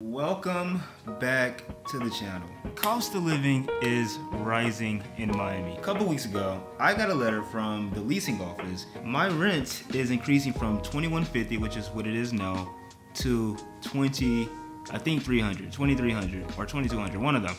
Welcome back to the channel. Cost of living is rising in Miami. A couple weeks ago, I got a letter from the leasing office. My rent is increasing from 2150, which is what it is now, to 20 I think 300, 2300 or 2200, one of them.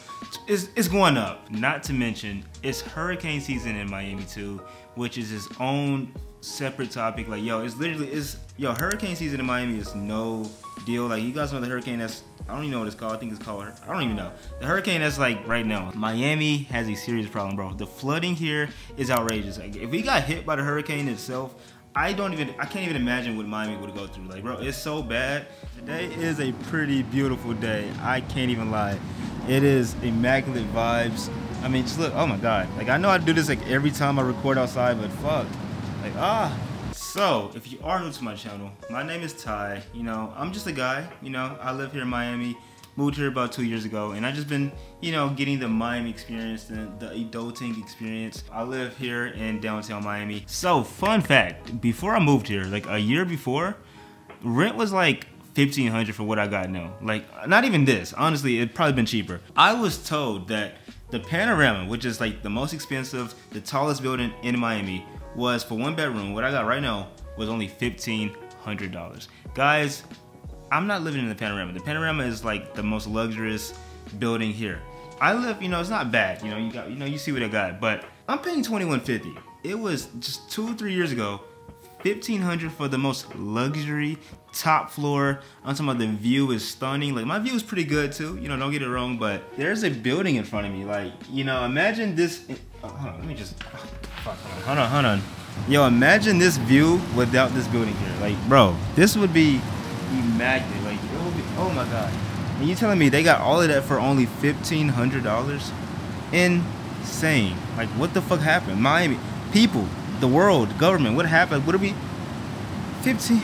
It's, it's going up. Not to mention, it's hurricane season in Miami too, which is its own separate topic. Like, yo, it's literally, it's, yo, hurricane season in Miami is no deal. Like, you guys know the hurricane that's, I don't even know what it's called. I think it's called, I don't even know. The hurricane that's like right now. Miami has a serious problem, bro. The flooding here is outrageous. Like, if we got hit by the hurricane itself, I don't even, I can't even imagine what Miami would go through. Like, bro, it's so bad. Today is a pretty beautiful day. I can't even lie. It is immaculate vibes. I mean, just look, oh my God. Like, I know I do this like every time I record outside, but fuck. Like, ah. So, if you are new to my channel, my name is Ty. You know, I'm just a guy. You know, I live here in Miami moved here about two years ago and I just been, you know, getting the Miami experience, the, the adulting experience. I live here in downtown Miami. So fun fact, before I moved here, like a year before, rent was like 1500 for what I got now. Like not even this, honestly, it probably been cheaper. I was told that the Panorama, which is like the most expensive, the tallest building in Miami, was for one bedroom, what I got right now was only $1,500. Guys, I'm not living in the Panorama. The Panorama is like the most luxurious building here. I live, you know, it's not bad. You know, you got, you know, you see what I got, but I'm paying 2150. It was just two or three years ago, 1500 for the most luxury top floor. I'm talking about the view is stunning. Like my view is pretty good too. You know, don't get it wrong, but there's a building in front of me. Like, you know, imagine this. Oh, hold on, let me just. Oh, hold on, hold on. Yo, imagine this view without this building here. Like, bro, this would be immaculate. Like it will be. Oh my god. And you telling me they got all of that for only fifteen hundred dollars? Insane. Like what the fuck happened? Miami people, the world, government. What happened? What are we? Fifteen?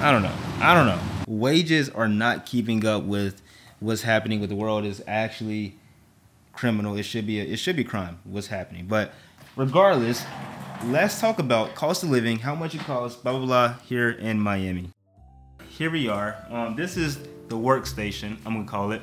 I don't know. I don't know. Wages are not keeping up with what's happening with the world. Is actually criminal. It should be. A, it should be crime. What's happening? But regardless, let's talk about cost of living, how much it costs, blah blah blah, here in Miami here we are. Um, this is the workstation, I'm gonna call it.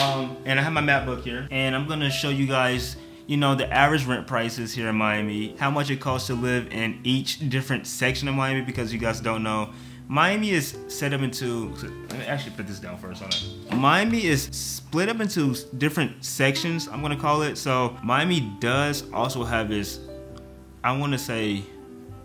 Um, and I have my map book here, and I'm gonna show you guys you know, the average rent prices here in Miami, how much it costs to live in each different section of Miami, because you guys don't know, Miami is set up into, let me actually put this down first, on. Miami is split up into different sections, I'm gonna call it. So Miami does also have this, I wanna say,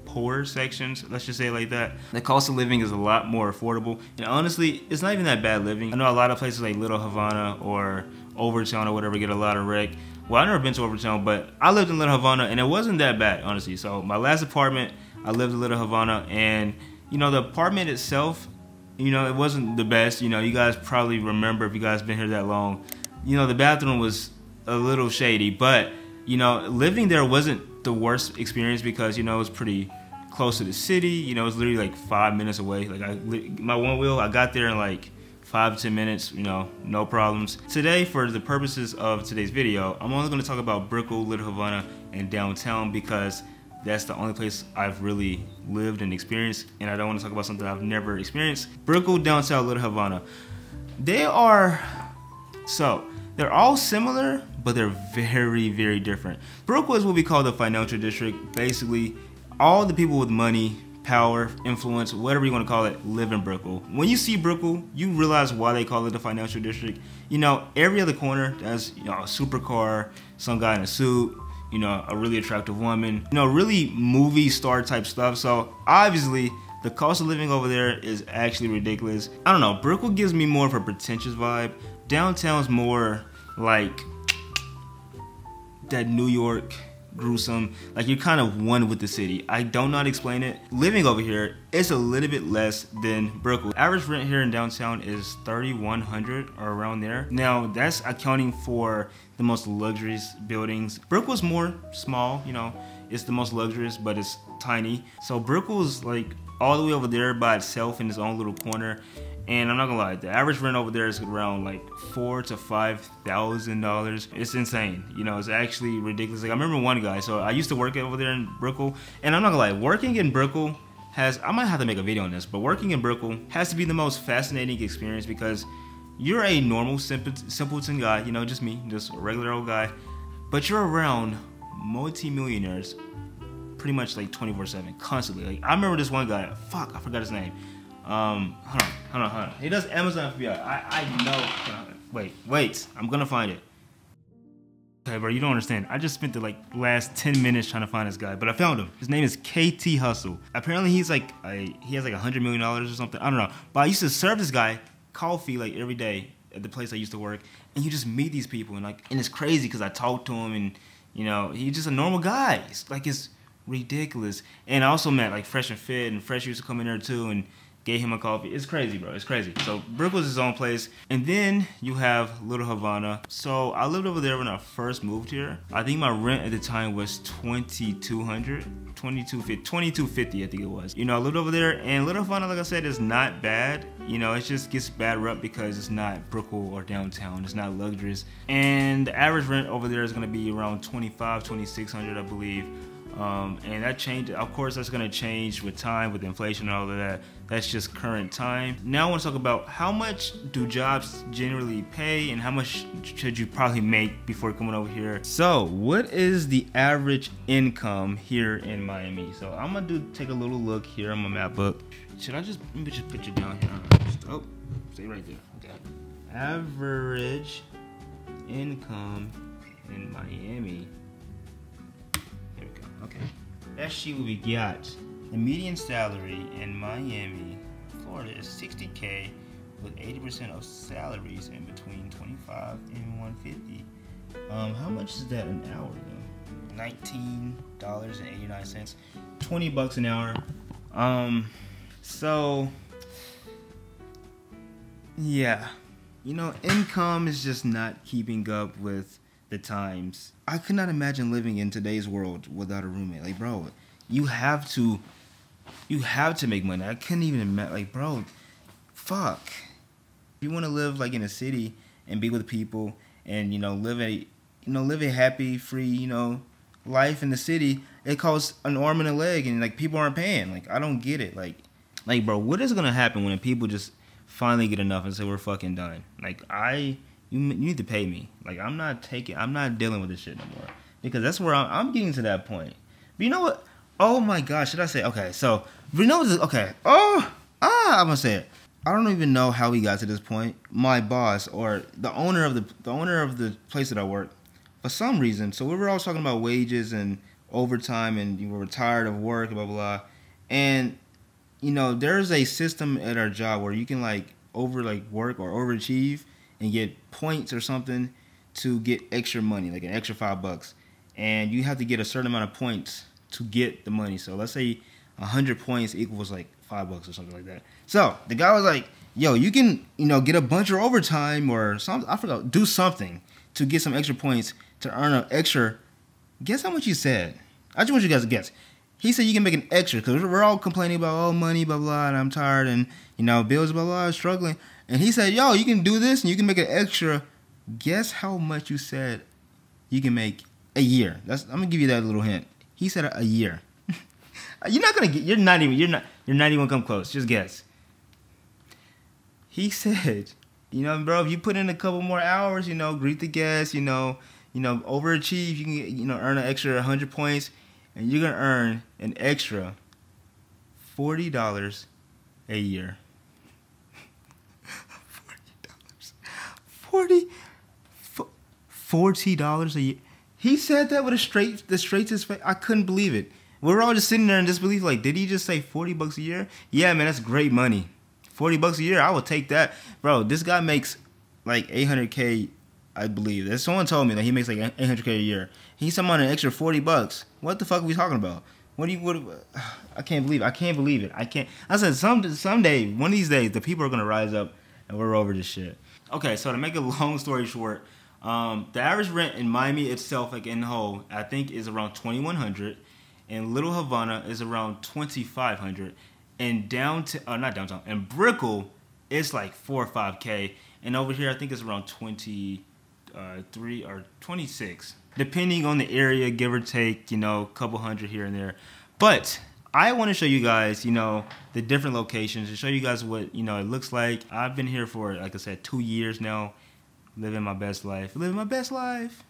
poor sections, let's just say like that, the cost of living is a lot more affordable. And honestly, it's not even that bad living. I know a lot of places like Little Havana or Overtown or whatever get a lot of wreck. Well, I've never been to Overtown, but I lived in Little Havana and it wasn't that bad, honestly. So my last apartment, I lived in Little Havana and you know, the apartment itself, you know, it wasn't the best. You know, you guys probably remember if you guys been here that long. You know, the bathroom was a little shady, but you know, living there wasn't the worst experience because you know it was pretty close to the city. You know, it's literally like five minutes away. Like I, my one wheel, I got there in like five to ten minutes, you know, no problems. Today, for the purposes of today's video, I'm only gonna talk about Brickell, Little Havana, and downtown because that's the only place I've really lived and experienced, and I don't wanna talk about something I've never experienced. Brickell, downtown, Little Havana. They are, so, they're all similar, but they're very, very different. Brickell is what we call the financial district. Basically, all the people with money, power, influence, whatever you want to call it, live in Brickell. When you see Brickell, you realize why they call it the financial district. You know, every other corner, there's you know, a supercar, some guy in a suit, you know, a really attractive woman, you know, really movie star type stuff. So obviously, the cost of living over there is actually ridiculous. I don't know, Brickell gives me more of a pretentious vibe. Downtown's more like that New York gruesome. Like you're kind of one with the city. I don't know how to explain it. Living over here, it's a little bit less than Brickell. Average rent here in downtown is 3,100 or around there. Now that's accounting for the most luxurious buildings. Brickell's more small, you know, it's the most luxurious, but it's tiny. So Brickell's like all the way over there by itself in its own little corner. And I'm not gonna lie, the average rent over there is around like four to five thousand dollars. It's insane. You know, it's actually ridiculous. Like I remember one guy. So I used to work over there in Brickell, and I'm not gonna lie, working in Brickell has I might have to make a video on this, but working in Brickell has to be the most fascinating experience because you're a normal simpleton guy, you know, just me, just a regular old guy, but you're around multi-millionaires pretty much like 24/7, constantly. Like I remember this one guy. Fuck, I forgot his name. Um, hold on, hold on, hold on. He does Amazon FBA. I I know. Wait, wait. I'm gonna find it. Okay, bro, you don't understand. I just spent the like last 10 minutes trying to find this guy, but I found him. His name is KT Hustle. Apparently he's like a, he has like a hundred million dollars or something. I don't know. But I used to serve this guy coffee like every day at the place I used to work, and you just meet these people and like and it's crazy because I talked to him and you know he's just a normal guy. It's like it's ridiculous. And I also met like Fresh and Fit and Fresh used to come in there too and gave him a coffee. It's crazy, bro. It's crazy. So Brick was his own place. And then you have Little Havana. So I lived over there when I first moved here. I think my rent at the time was 2200 2250 2250 I think it was. You know, I lived over there and Little Havana, like I said, is not bad. You know, it just gets bad rep because it's not Brickell or downtown. It's not luxurious. And the average rent over there is gonna be around 25, 2600 I believe. Um, and that change, of course, that's to change with time, with inflation and all of that. That's just current time. Now I want to talk about how much do jobs generally pay and how much should you probably make before coming over here. So what is the average income here in Miami? So I'm to do take a little look here on my map book. Should I just, let me just put you down here. Just, oh, stay right there. Okay. Average income in Miami. Okay. That sheet will be got. The median salary in Miami, Florida is 60k with 80% of salaries in between 25 and 150. Um, how much is that an hour though? $19.89. 20 bucks an hour. Um so yeah. You know, income is just not keeping up with the times. I could not imagine living in today's world without a roommate. Like, bro, you have to, you have to make money. I couldn't even imagine. Like, bro, fuck. If you want to live like in a city and be with people and you know live a, you know live a happy, free, you know, life in the city, it costs an arm and a leg, and like people aren't paying. Like, I don't get it. Like, like, bro, what is gonna happen when people just finally get enough and say we're fucking done? Like, I you, you need to pay me. Like I'm not taking, I'm not dealing with this shit no more because that's where I'm, I'm getting to that point. But you know what? Oh my gosh, should I say? Okay, so you know what? Okay, oh ah, I'm gonna say it. I don't even know how we got to this point. My boss or the owner of the the owner of the place that I work, for some reason, so we were all talking about wages and overtime and you were tired of work, blah blah blah, and you know there's a system at our job where you can like over like work or overachieve and get points or something to get extra money, like an extra five bucks. And you have to get a certain amount of points to get the money. So let's say hundred points equals like five bucks or something like that. So the guy was like, "Yo, you can you know get a bunch of overtime or something. I forgot. Do something to get some extra points to earn an extra. Guess how much he said? I just want you guys to guess. He said you can make an extra because we're all complaining about all oh money blah blah and I'm tired and you know bills blah blah struggling. And he said, yo, you can do this and you can make an extra. Guess how much you said you can make a year? That's I'm gonna give you that little hint. He said a year. you're not gonna get you're not even you're not you're not even gonna come close. Just guess. He said, you know, bro, if you put in a couple more hours, you know, greet the guests, you know, you know, overachieve, you can you know, earn an extra hundred points, and you're gonna earn an extra forty dollars a year. $40, forty dollars a year. He said that with a straight the straightest to face. I couldn't believe it. We are all just sitting there in disbelief. Like, did he just say forty bucks a year? Yeah, man, that's great money. Forty bucks a year, I would take that, bro. This guy makes like eight hundred k, I believe. That someone told me that he makes like eight hundred k a year. He's someone an extra forty bucks. What the fuck are we talking about? What do you? What? I can't believe. It. I can't believe it. I can't. I said some someday, one of these days, the people are gonna rise up, and we're over this shit. Okay, so to make a long story short, um, the average rent in Miami itself, like in whole, I think is around 2100 and Little Havana is around 2500 and down to, uh, not downtown, and Brickell, it's like 4 or 5K. And over here, I think it's around 23 uh, or 26, depending on the area, give or take, you know, a couple hundred here and there. But I want to show you guys, you know, the different locations and show you guys what, you know, it looks like. I've been here for, like I said, two years now, living my best life. Living my best life.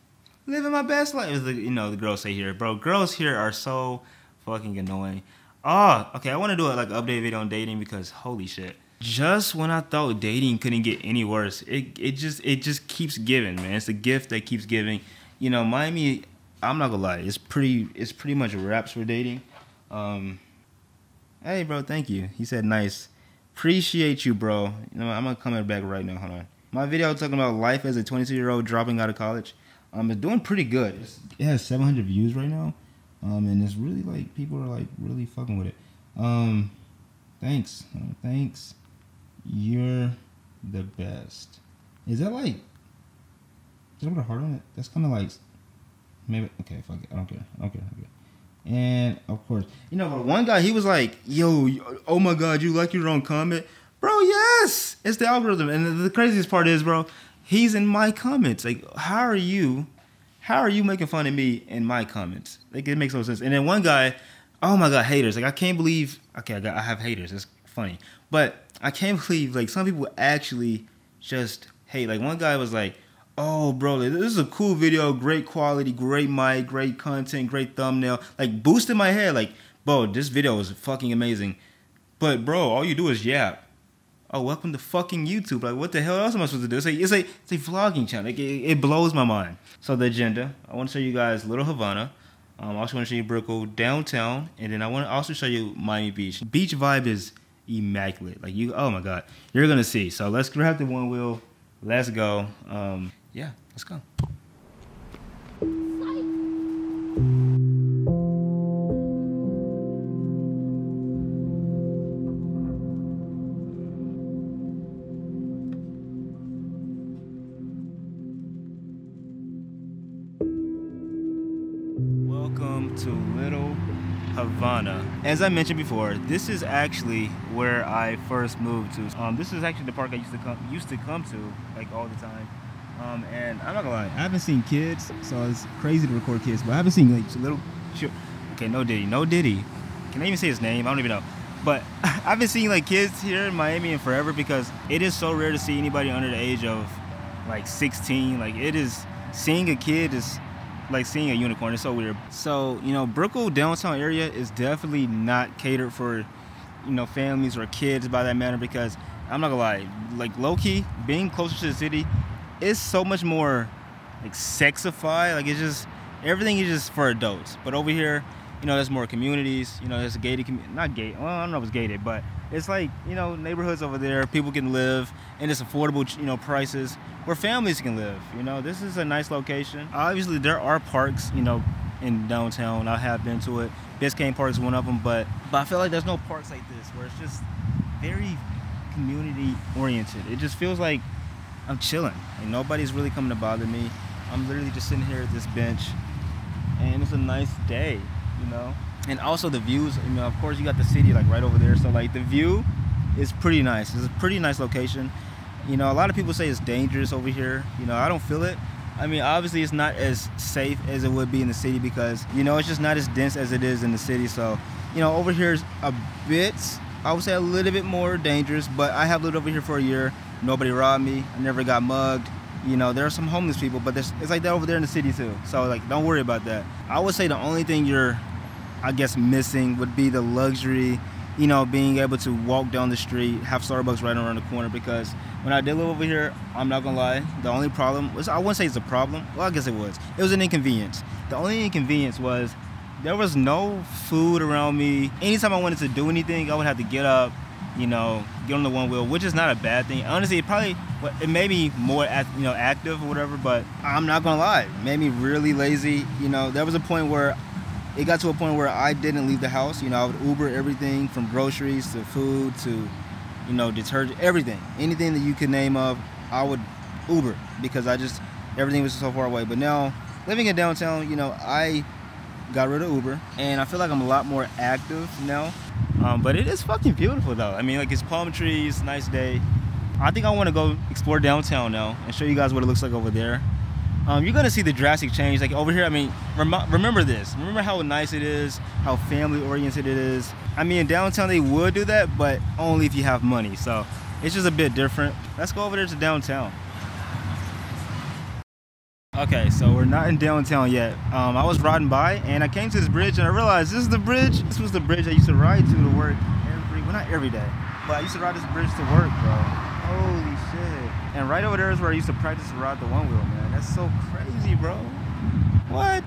Living my best life. As the, you know, the girls say here. Bro, girls here are so fucking annoying. Oh, okay, I want to do a, like update video on dating because holy shit. Just when I thought dating couldn't get any worse, it, it just it just keeps giving, man. It's a gift that keeps giving. You know, Miami, I'm not gonna lie, it's pretty it's pretty much wraps for dating. Um, hey, bro, thank you. He said nice. Appreciate you, bro. You know, I'm gonna come back right now. Hold on. My video talking about life as a 22 year old dropping out of college. Um, it's doing pretty good. It's, it has 700 views right now. Um, and it's really like people are like really fucking with it. Um, thanks, thanks. You're the best. Is that like? Did I put a heart on it? That's kind of like maybe. Okay, fuck it. I don't care. I don't care. I don't care. And of course, you know, but one guy he was like, "Yo, oh my god, you like your own comment, bro? Yes, it's the algorithm." And the craziest part is, bro, he's in my comments. Like, how are you? How are you making fun of me in my comments? Like, it makes no sense. And then one guy, oh my god, haters! Like, I can't believe. Okay, I got, I have haters. It's funny, but I can't believe like some people actually just hate. Like, one guy was like oh bro this is a cool video great quality great mic great content great thumbnail like boosted my head like bro this video is fucking amazing. But bro all you do is yap. Oh welcome to fucking youtube. Like what the hell else am i supposed to do? It's a it's a, it's a vlogging channel. It, it, it blows my mind. So the agenda i want to show you guys little havana. Um, i also want to show you brickell downtown and then i want to also show you miami beach. Beach vibe is immaculate. Like you oh my god you're gonna see. So let's grab the one wheel. Let's go. Um, yeah, let's go. As I mentioned before, this is actually where I first moved to. Um, this is actually the park I used to come used to come to like all the time. Um, and I'm not gonna lie, I haven't seen kids, so it's crazy to record kids, but I haven't seen like little. Okay, no Diddy, no Diddy. Can I even say his name? I don't even know. But I've been seeing like kids here in Miami and forever because it is so rare to see anybody under the age of like 16. Like it is seeing a kid is like seeing a unicorn. It's so weird. So you know, Brickell downtown area is definitely not catered for you know families or kids by that manner because I'm not gonna lie, like low key being closer to the city it's so much more like sexified. Like it's just everything is just for adults. But over here, you know, there's more communities. You know, there's a gated community, not gate. Well, I don't know if it's gated, but it's like you know neighborhoods over there. People can live, and it's affordable, you know, prices where families can live. You know, this is a nice location. Obviously, there are parks, you know, in downtown. I have been to it. Biscayne Park is one of them, but but I feel like there's no parks like this where it's just very community oriented. It just feels like I'm chilling. Like nobody's really coming to bother me. I'm literally just sitting here at this bench, and it's a nice day, you know. And also the views. You know, of course, you got the city like right over there. So like the view is pretty nice. It's a pretty nice location. You know, a lot of people say it's dangerous over here. You know, I don't feel it. I mean, obviously, it's not as safe as it would be in the city because you know it's just not as dense as it is in the city. So, you know, over here is a bit, I would say, a little bit more dangerous. But I have lived over here for a year nobody robbed me. I never got mugged. You know, there are some homeless people, but it's like that over there in the city too. So like, don't worry about that. I would say the only thing you're, I guess, missing would be the luxury, you know, being able to walk down the street, have Starbucks right around the corner. Because when I did live over here, I'm not gonna lie, the only problem was I wouldn't say it's a problem. Well, I guess it was. It was an inconvenience. The only inconvenience was there was no food around me. Anytime I wanted to do anything, I would have to get up, you know, get on the one wheel, which is not a bad thing. Honestly, it probably it made me more you know active or whatever. But I'm not gonna lie, it made me really lazy. You know, there was a point where it got to a point where I didn't leave the house. You know, I would Uber everything from groceries to food to you know detergent, everything, anything that you could name of, I would Uber because I just everything was so far away. But now living in downtown, you know, I got rid of Uber, and I feel like I'm a lot more active now. Um, but it is fucking beautiful though. I mean, like it's palm trees, nice day. I think I want to go explore downtown now and show you guys what it looks like over there. Um, you're gonna see the drastic change. Like over here, I mean, rem- remember this. Remember how nice it is, how family oriented it is. I mean, in downtown they would do that, but only if you have money. So it's just a bit different. Let's go over there to downtown. Okay, so we're not in downtown yet. Um, I was riding by and I came to this bridge and I realized this is the bridge. This was the bridge I used to ride to to work every, well not every day, but I used to ride this bridge to work, bro. Holy. And right over there is where I used to practice to ride the one wheel, man. That's so crazy, bro. What?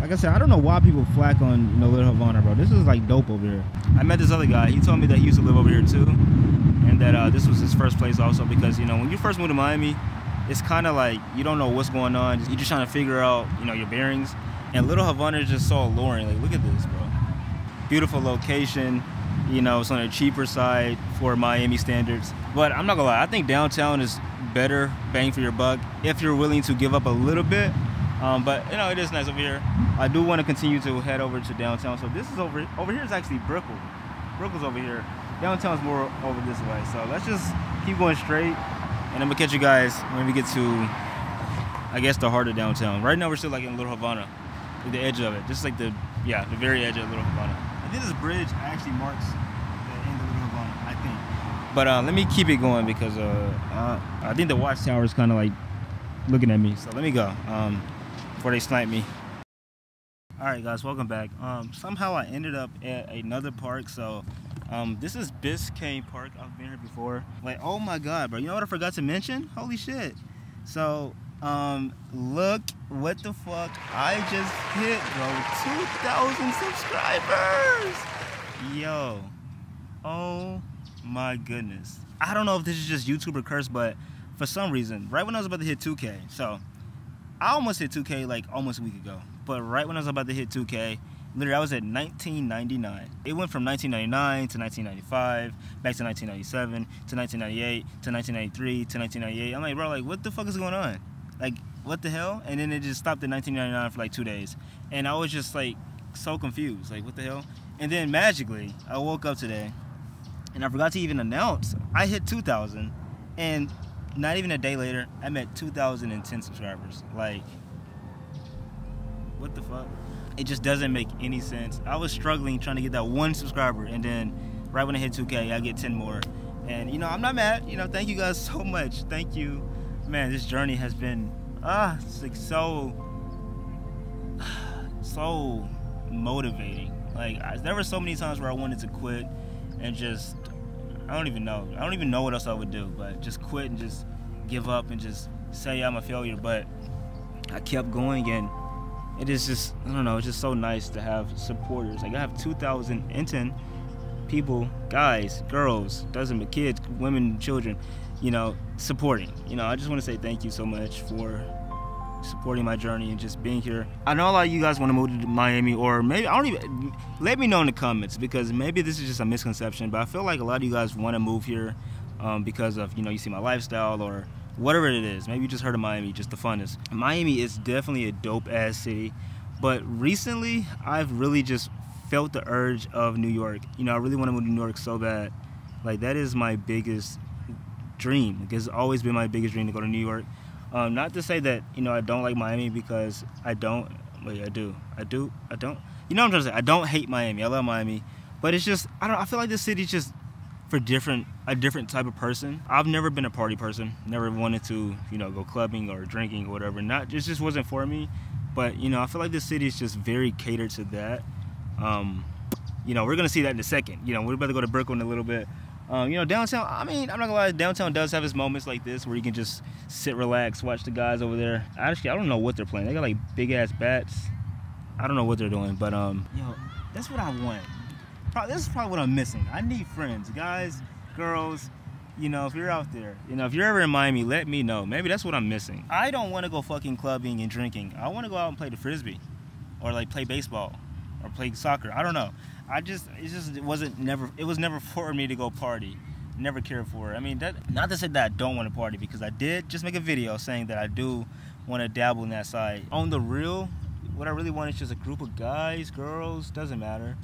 Like I said, I don't know why people flack on you know, Little Havana, bro. This is like dope over here. I met this other guy. He told me that he used to live over here too, and that uh, this was his first place also because you know when you first move to Miami, it's kind of like you don't know what's going on. You're just trying to figure out you know your bearings. And Little Havana is just so alluring. Like look at this, bro. Beautiful location. You know, it's on the cheaper side for Miami standards. But I'm not gonna lie, I think downtown is better bang for your buck if you're willing to give up a little bit. Um, but you know, it is nice over here. I do want to continue to head over to downtown. So this is over over here is actually Brickell. Brickell's over here. Downtown's more over this way. So let's just keep going straight, and I'm gonna catch you guys when we get to, I guess, the heart of downtown. Right now we're still like in Little Havana, the edge of it, just like the yeah, the very edge of Little Havana. This bridge actually marks the end of the Havana, I think. But uh, let me keep it going because uh, uh, I think the watchtower is kind of like looking at me. So let me go um, before they snipe me. All right, guys, welcome back. Um, somehow I ended up at another park. So um, this is Biscayne Park. I've been here before. Like, oh my God, bro! You know what I forgot to mention? Holy shit! So um, look what the fuck I just hit, bro! 2,000 subscribers. Yo, oh my goodness. I don't know if this is just YouTuber curse, but for some reason, right when I was about to hit 2K, so I almost hit 2K like almost a week ago. But right when I was about to hit 2K, literally I was at 1999. It went from 1999 to 1995, back to 1997 to 1998 to 1993 to 1998. I'm like, bro, like what the fuck is going on? Like what the hell? And then it just stopped at 1999 for like two days, and I was just like so confused, like what the hell? And then magically, I woke up today, and I forgot to even announce I hit 2,000, and not even a day later, I'm at 2,010 subscribers. Like, what the fuck? It just doesn't make any sense. I was struggling trying to get that one subscriber, and then right when I hit 2K, I get 10 more. And you know, I'm not mad. You know, thank you guys so much. Thank you, man. This journey has been ah, it's like so, so motivating. Like, there were so many times where I wanted to quit and just I don't even know. I don't even know what else I would do, but just quit and just give up and just say I'm a failure. But I kept going, and it is just I don't know. It's just so nice to have supporters. Like I have 2,010 people, guys, girls, doesn't but kids, women, children, you know, supporting. You know, I just want to say thank you so much for supporting my journey and just being here. I know a lot of you guys want to move to Miami, or maybe I don't even. Let me know in the comments because maybe this is just a misconception, but I feel like a lot of you guys want to move here um, because of you know you see my lifestyle or whatever it is. Maybe you just heard of Miami, just the funnest. Miami is definitely a dope ass city, but recently I've really just felt the urge of New York. You know, I really want to move to New York so bad. Like that is my biggest dream. Like, it's always been my biggest dream to go to New York. Um, not to say that you know I don't like Miami because I don't. Wait, I do. I do. I don't. You know what I'm trying to say? I don't hate Miami. I love Miami, but it's just I don't. I feel like this city's just for different a different type of person. I've never been a party person. Never wanted to you know go clubbing or drinking or whatever. Not it just wasn't for me. But you know I feel like this city is just very catered to that. Um, you know we're gonna see that in a second. You know we're about to go to Brickell a little bit. Um, you know, downtown, I mean, I'm not gonna lie, downtown does have its moments like this where you can just sit, relax, watch the guys over there. Actually, I don't know what they're playing. They got like big ass bats. I don't know what they're doing, but um, yo, that's what I want. Probably, this is probably what I'm missing. I need friends, guys, girls. You know, if you're out there, you know, if you're ever in Miami, let me know. Maybe that's what I'm missing. I don't want to go fucking clubbing and drinking. I want to go out and play the frisbee, or like play baseball, or play soccer. I don't know. I just it just it wasn't never it was never for me to go party. Never cared for it. I mean that not to say that I don't want to party because I did just make a video saying that I do want to dabble in that side. On the real, what I really want is just a group of guys, girls, doesn't matter.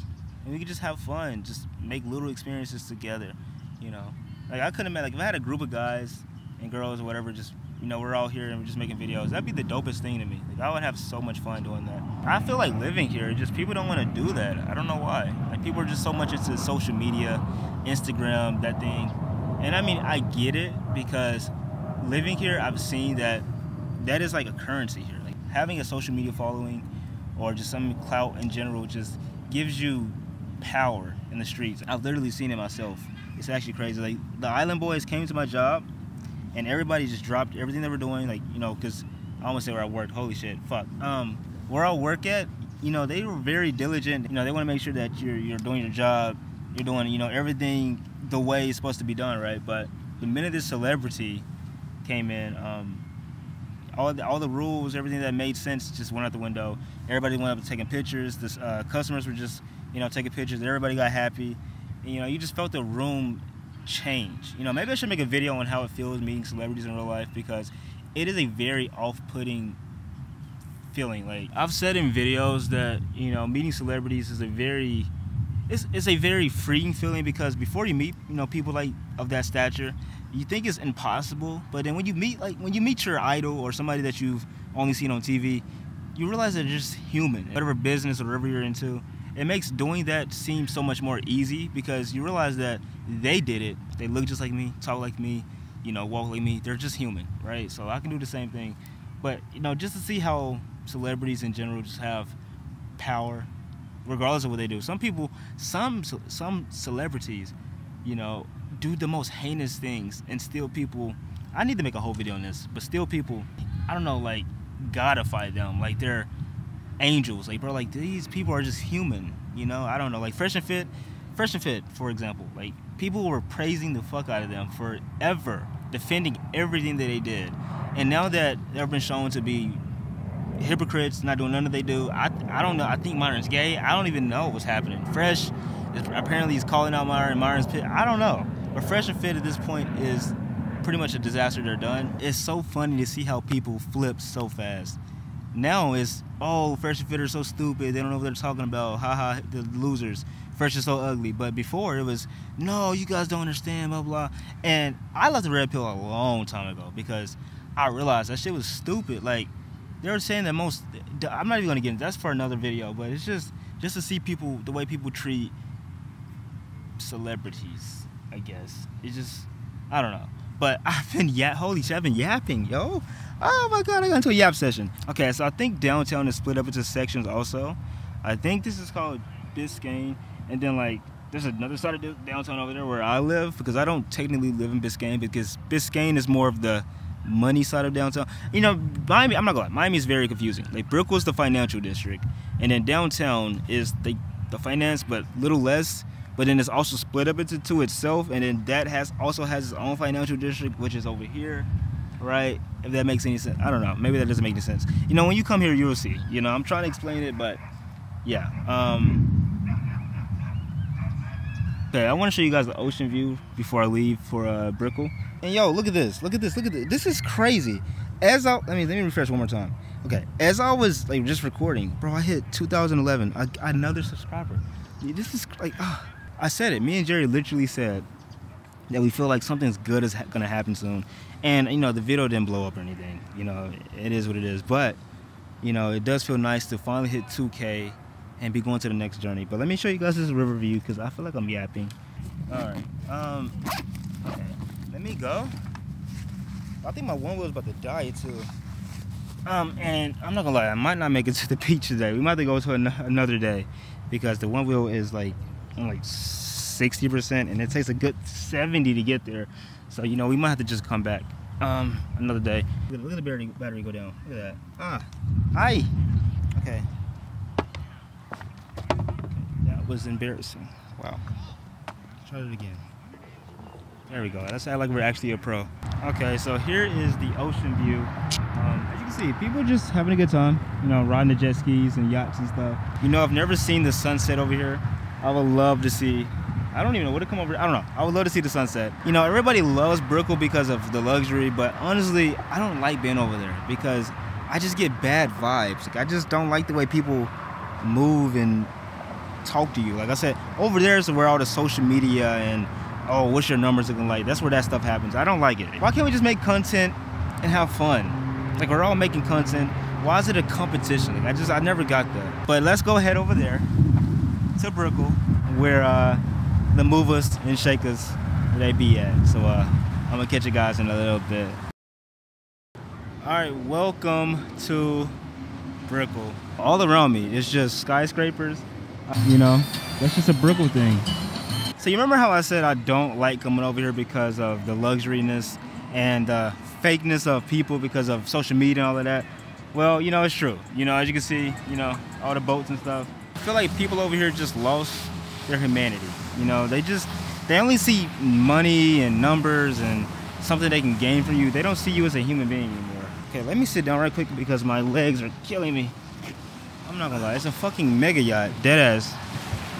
And we could just have fun, just make little experiences together, you know. Like I couldn't imagine like if I had a group of guys and girls or whatever just you know, we're all here and we're just making videos. That'd be the dopest thing to me. Like, I would have so much fun doing that. I feel like living here, just people don't want to do that. I don't know why. Like people are just so much into social media, Instagram, that thing. And I mean, I get it because living here, I've seen that that is like a currency here. Like having a social media following or just some clout in general just gives you power in the streets. I've literally seen it myself. It's actually crazy. Like the Island Boys came to my job and everybody just dropped everything they were doing. Like, you know, because I almost say where I work. Holy shit, fuck. Um, where I work at, you know, they were very diligent. You know, they want to make sure that you're you're doing your job, you're doing, you know, everything the way it's supposed to be done, right? But the minute this celebrity came in, um, all the, all the rules, everything that made sense just went out the window. Everybody went up taking pictures. The uh, customers were just, you know, taking pictures. Everybody got happy. And, you know, you just felt the room change. You know, maybe I should make a video on how it feels meeting celebrities in real life because it is a very off-putting feeling. Like I've said in videos that you know meeting celebrities is a very it's, it's a very freeing feeling because before you meet you know people like of that stature you think it's impossible but then when you meet like when you meet your idol or somebody that you've only seen on tv you realize they're just human whatever business or whatever you're into it makes doing that seem so much more easy because you realize that they did it they look just like me talk like me you know walk like me they're just human right so i can do the same thing but you know just to see how celebrities in general just have power regardless of what they do. Some people, some some celebrities, you know, do the most heinous things and still people. I need to make a whole video on this, but still people, I don't know, like godify them, like they're angels. Like bro, like these people are just human. You know, I don't know, like Fresh and Fit, Fresh and Fit, for example, like people were praising the fuck out of them forever, defending everything that they did, and now that they've been shown to be hypocrites, not doing none of they do. I I don't know. I think Myron's gay. I don't even know what's happening. Fresh, is, apparently he's calling out Myron. Myron's pit. I don't know. But Fresh and Fit at this point is pretty much a disaster. They're done. It's so funny to see how people flip so fast. Now it's oh Fresh and Fit are so stupid. They don't know what they're talking about. Haha, the losers. Fresh is so ugly. But before it was no, you guys don't understand. Blah blah. And I left the red pill a long time ago because I realized that shit was stupid. Like they were saying that most i'm not even gonna get into that's for another video but it's just just to see people the way people treat celebrities i guess it's just i don't know but i've been yeah holy shit i've been yapping yo oh my god i got into a yap session okay so i think downtown is split up into sections also i think this is called biscayne and then like there's another side of downtown over there where i live because i don't technically live in biscayne because biscayne is more of the money side of downtown. You know, Miami, I'm not gonna lie, Miami is very confusing. Like Brickell's the financial district, and then downtown is the the finance, but little less. But then it's also split up into two itself, and then that has also has its own financial district, which is over here, right? If that makes any sense, I don't know. Maybe that doesn't make any sense. You know, when you come here, you'll see. You know, I'm trying to explain it, but yeah. Um, okay, I want to show you guys the ocean view before I leave for uh, Brickell. And yo, look at this. Look at this. Look at this. This is crazy. As I, let me let me refresh one more time. Okay, as I was like just recording, bro, I hit 2011. I, another subscriber. This is like, oh, I said it. Me and Jerry literally said that we feel like something's good is ha gonna happen soon. And you know, the video didn't blow up or anything. You know, it is what it is. But you know, it does feel nice to finally hit 2K and be going to the next journey. But let me show you guys this river view because I feel like I'm yapping. All right. Um, okay let me go. I think my one wheel's about to die too. Um, and I'm not gonna lie, I might not make it to the beach today. We might have to go to an another day because the one wheel is like like 60% and it takes a good 70 to get there. So you know we might have to just come back um, another day. Look at the battery, battery go down. Look at that. Ah, hi. Okay. That was embarrassing. Wow. Try it again. There we go. Let's act like we're actually a pro. Okay, so here is the ocean view. Um, as you can see, people just having a good time. You know, riding the jet skis and yachts and stuff. You know, I've never seen the sunset over here. I would love to see. I don't even know. Would it come over? I don't know. I would love to see the sunset. You know, everybody loves Brickell because of the luxury, but honestly, I don't like being over there because I just get bad vibes. Like, I just don't like the way people move and talk to you. Like I said, over there is where all the social media and oh, what's your numbers looking like? That's where that stuff happens. I don't like it. Why can't we just make content and have fun. Like we're all making content. Why is it a competition? Like I just I never got that. But let's go ahead over there to Brickell, where uh, the movers and shakers they be at. So uh, I'm gonna catch you guys in a little bit. All right, welcome to Brickell. All around me, it's just skyscrapers. You know, that's just a Brickell thing. So you remember how I said I don't like coming over here because of the luxuriness and the fakeness of people because of social media and all of that? Well, you know, it's true. You know, as you can see, you know, all the boats and stuff. I feel like people over here just lost their humanity. You know, they just, they only see money and numbers and something they can gain from you. They don't see you as a human being anymore. Okay, let me sit down right quick because my legs are killing me. I'm not gonna lie, it's a fucking mega yacht, dead ass.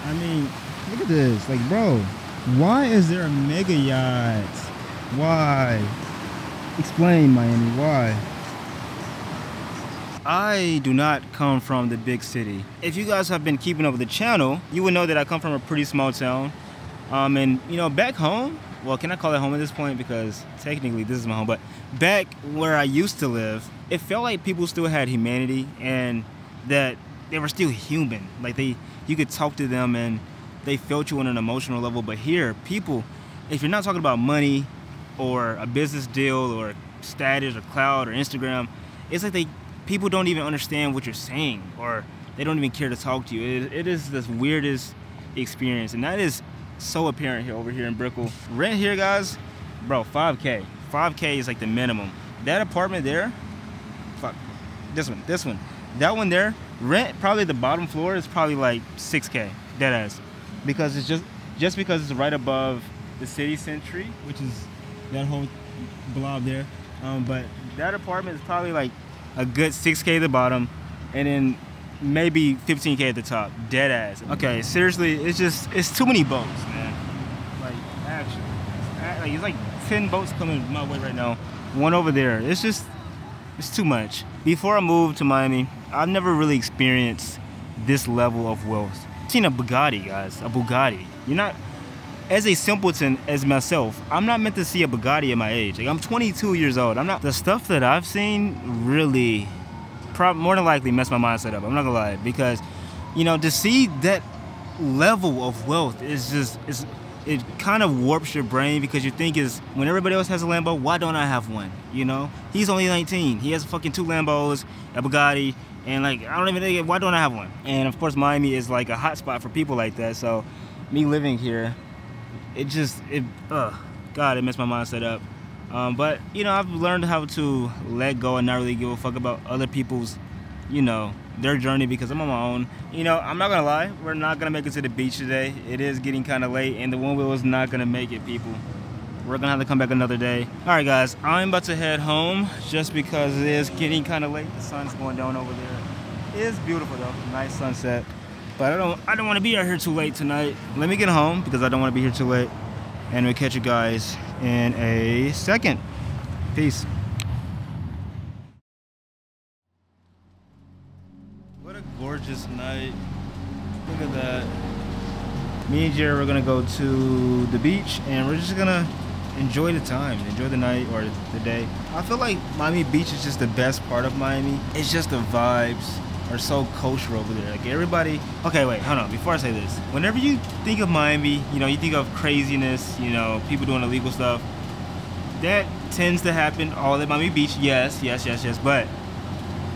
I mean, look at this, like, bro, why is there a mega yacht? Why? Explain, Miami, why? I do not come from the big city. If you guys have been keeping up with the channel, you would know that I come from a pretty small town. Um, and you know, back home, well, can I call it home at this point? Because technically this is my home, but back where I used to live, it felt like people still had humanity and that they were still human. Like they, you could talk to them and they felt you on an emotional level. But here, people, if you're not talking about money or a business deal or status or cloud or Instagram, it's like they people don't even understand what you're saying or they don't even care to talk to you. it, it is the weirdest experience, and that is so apparent here over here in Brickell. Rent here, guys, bro, 5K. 5K is like the minimum. That apartment there, fuck, this one, this one, that one there, rent probably the bottom floor is probably like 6K, dead ass, because it's just just because it's right above the City Centre, which is that whole blob there. Um, but that apartment is probably like a good 6K at the bottom, and then maybe 15K at the top. Dead ass. Okay, seriously, it's just, it's too many boats, man. Like, actually. Like, it's like 10 boats coming my way right now. One over there. It's just, it's too much. Before I moved to Miami, I've never really experienced this level of wealth. I've seen a Bugatti, guys, a Bugatti. You're not, as a simpleton as myself, I'm not meant to see a Bugatti at my age. Like I'm 22 years old. I'm not. The stuff that I've seen really, more than likely, messed my mindset up. I'm not gonna lie because, you know, to see that level of wealth is just is it kind of warps your brain because you think is when everybody else has a Lambo, why don't I have one? You know, he's only 19. He has fucking two Lambos, a Bugatti, and like I don't even think why don't I have one? And of course, Miami is like a hotspot for people like that. So, me living here it just it uh god it messed my mindset up. Um, but you know i've learned how to let go and not really give a fuck about other people's you know their journey because i'm on my own. You know i'm not gonna lie we're not gonna make it to the beach today. It is getting kind of late and the one wheel is not gonna make it people. We're gonna have to come back another day. All right guys i'm about to head home just because it is getting kind of late. The sun's going down over there. It is beautiful though. Nice sunset but I don't I don't want to be out here too late tonight. Let me get home because I don't want to be here too late. And we'll catch you guys in a second. Peace. What a gorgeous night. Look at that. Me and Jared are gonna go to the beach and we're just gonna enjoy the time, enjoy the night or the day. I feel like Miami Beach is just the best part of Miami. It's just the vibes are so kosher over there. Like everybody. Okay, wait, hold on. Before I say this, whenever you think of Miami, you know, you think of craziness, you know, people doing illegal stuff. That tends to happen all at Miami Beach. Yes, yes, yes, yes. But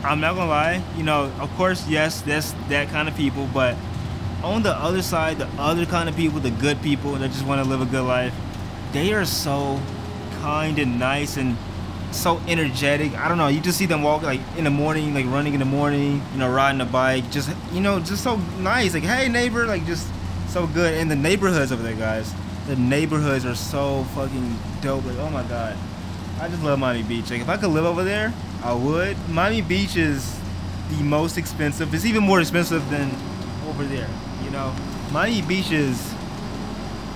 I'm not gonna lie. You know, of course, yes, that's that kind of people. But on the other side, the other kind of people, the good people that just want to live a good life, they are so kind and nice and so energetic. I don't know. You just see them walk like in the morning, like running in the morning, you know, riding a bike. Just you know, just so nice. Like, hey neighbor, like just so good. And the neighborhoods over there, guys. The neighborhoods are so fucking dope. Like, oh my god, I just love Miami Beach. Like, if I could live over there, I would. Miami Beach is the most expensive. It's even more expensive than over there. You know, Miami Beach is.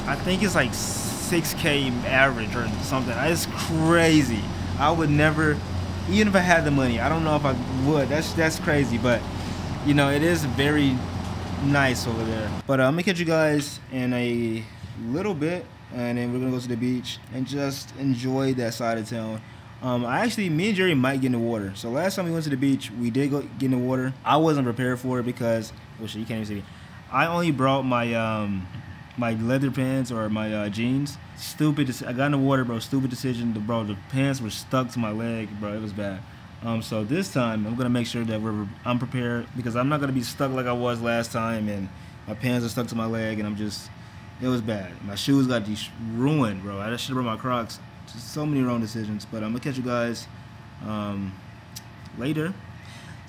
I think it's like 6k average or something. It's crazy. I would never, even if I had the money, I don't know if I would. That's that's crazy, but you know, it is very nice over there. But uh, I'm gonna catch you guys in a little bit, and then we're gonna go to the beach and just enjoy that side of town. Um, I actually, me and Jerry might get in the water. So last time we went to the beach, we did go get in the water. I wasn't prepared for it because, well, shit, you can't even see. Me. I only brought my um, my leather pants or my uh, jeans. Stupid. I got in the water, bro. Stupid decision, bro. The pants were stuck to my leg, bro. It was bad. Um, so this time I'm gonna make sure that we're I'm prepared because I'm not gonna be stuck like I was last time, and my pants are stuck to my leg, and I'm just it was bad. My shoes got ruined, bro. I should have brought my Crocs. Just so many wrong decisions, but I'm gonna catch you guys um, later.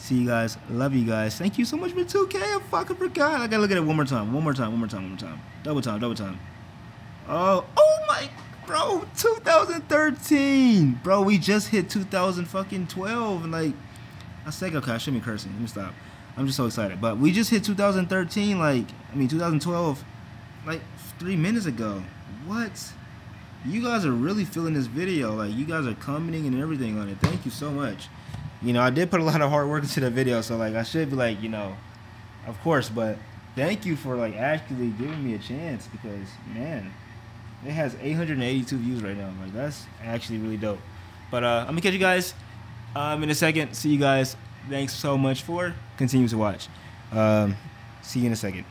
See you guys. Love you guys. Thank you so much for 2K. I fucking forgot. I gotta look at it one more time. One more time. One more time. One more time. Double time. Double time. Oh, oh my, bro. 2013, bro. We just hit 2000 fucking 12, and like, I said, okay, I shouldn't be cursing. Let me stop. I'm just so excited. But we just hit 2013. Like, I mean, 2012, like three minutes ago. What? You guys are really feeling this video. Like, you guys are commenting and everything on it. Thank you so much you know, I did put a lot of hard work into the video, so like I should be like, you know, of course, but thank you for like actually giving me a chance because man, it has 882 views right now. Like that's actually really dope. But uh, I'm gonna catch you guys um, in a second. See you guys. Thanks so much for continuing to watch. Um, see you in a second.